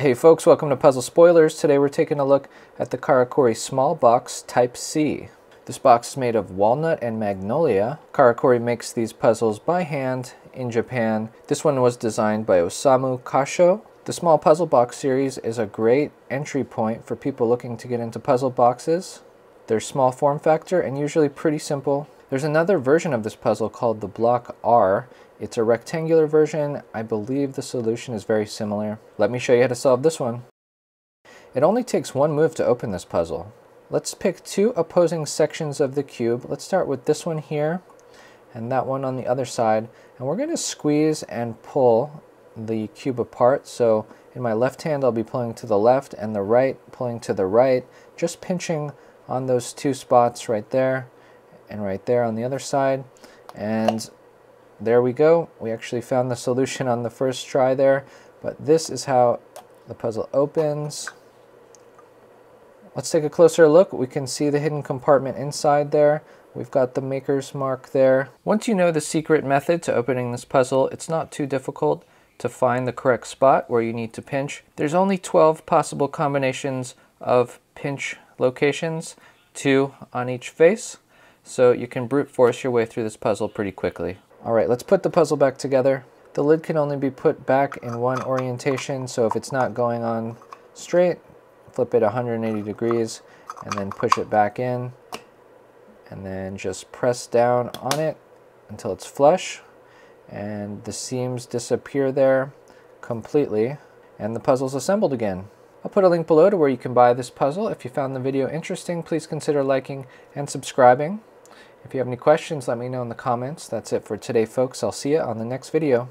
Hey folks, welcome to Puzzle Spoilers. Today we're taking a look at the Karakuri Small Box Type C. This box is made of walnut and magnolia. Karakuri makes these puzzles by hand in Japan. This one was designed by Osamu Kasho. The small puzzle box series is a great entry point for people looking to get into puzzle boxes. They're small form factor and usually pretty simple. There's another version of this puzzle called the Block R. It's a rectangular version. I believe the solution is very similar. Let me show you how to solve this one. It only takes one move to open this puzzle. Let's pick two opposing sections of the cube. Let's start with this one here and that one on the other side. And we're going to squeeze and pull the cube apart. So in my left hand, I'll be pulling to the left and the right pulling to the right, just pinching on those two spots right there and right there on the other side. And there we go. We actually found the solution on the first try there, but this is how the puzzle opens. Let's take a closer look. We can see the hidden compartment inside there. We've got the maker's mark there. Once you know the secret method to opening this puzzle, it's not too difficult to find the correct spot where you need to pinch. There's only 12 possible combinations of pinch locations, two on each face, so you can brute force your way through this puzzle pretty quickly. All right, let's put the puzzle back together. The lid can only be put back in one orientation, so if it's not going on straight, flip it 180 degrees and then push it back in and then just press down on it until it's flush and the seams disappear there completely and the puzzle's assembled again. I'll put a link below to where you can buy this puzzle. If you found the video interesting, please consider liking and subscribing. If you have any questions, let me know in the comments. That's it for today, folks. I'll see you on the next video.